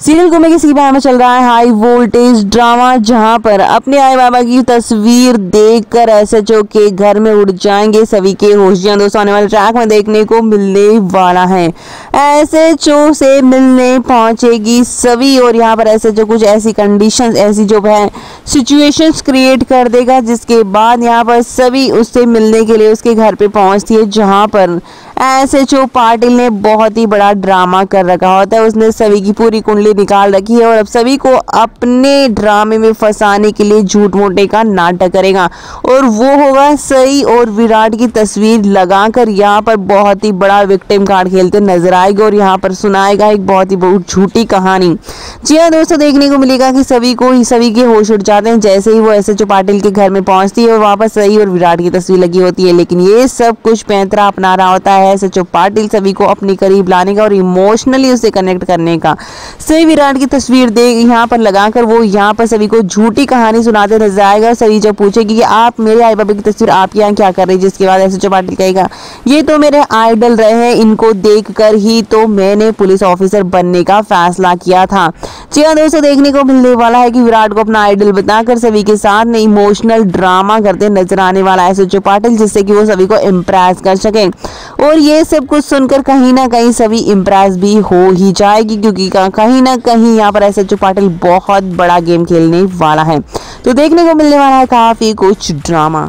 Serial गुमे की सीबा में चल रहा है हाई वोल्टेज ड्रामा, जहाँ पर अपने आई बाबा की तस्वीर देखकर एसएचओ के घर में उड़ जाएँगे सभी के होश दोस्तों, आने वाले ट्रैक में देखने को मिलने वाला है। एसएचओ से मिलने पहुंचेगी सभी और यहाँ पर एसएचओ कुछ ऐसी कंडीशंस ऐसी जो है सिचुएशंस क्रिएट कर देगा, जिसके बाद यहाँ पर सभी उससे मिलने के लिए उसके घर पे पहुँचती है, जहाँ पर एस एच ओ पाटिल ने बहुत ही बड़ा ड्रामा कर रखा होता है। उसने सभी की पूरी कुंडली निकाल रखी है और अब सभी को अपने ड्रामे में फंसाने के लिए झूठ मोटे का नाटक करेगा। और वो होगा सही और विराट की तस्वीर लगाकर यहाँ पर बहुत ही बड़ा विक्टिम कार्ड खेलते नज़र आएगा और यहाँ पर सुनाएगा एक बहुत ही बहुत झूठी कहानी। जी हाँ दोस्तों, देखने को मिलेगा कि सभी को ही सभी के होश उठ जाते हैं। जैसे ही वो एस एच पाटिल के घर में पहुँचती है और वहाँ पर सही और विराट की तस्वीर लगी होती है। लेकिन ये सब कुछ पैंतरा अपना रहा होता है एस एच पाटिल सभी को अपने करीब लाने का और इमोशनली उसे कनेक्ट करने का। सही विराट की तस्वीर दे, यहाँ पर लगाकर वो यहाँ पर सभी को झूठी कहानी सुनाते नज़र आएगा सभी जब पूछेगी कि आप मेरे आई बाबा की तस्वीर आप यहाँ क्या कर रही जिसके बाद ऐसे पाटिल कहेगा, ये तो मेरे आइडल रहे हैं, इनको देख कर ही तो मैंने पुलिस ऑफिसर बनने का फैसला किया था। जी हाँ दोस्तों, देखने को मिलने वाला है कि विराट को अपना आइडल बताकर सभी के साथ इमोशनल ड्रामा करते नज़र आने वाला है एस पाटिल, जिससे कि वो सभी को इम्प्रेस कर सके। और ये सब कुछ सुनकर कहीं ना कहीं सभी इम्प्रेस भी हो ही जाएगी, क्योंकि कहीं ना कहीं यहाँ पर एस एच पाटिल बहुत बड़ा गेम खेलने वाला है। तो देखने को मिलने वाला है काफ़ी कुछ ड्रामा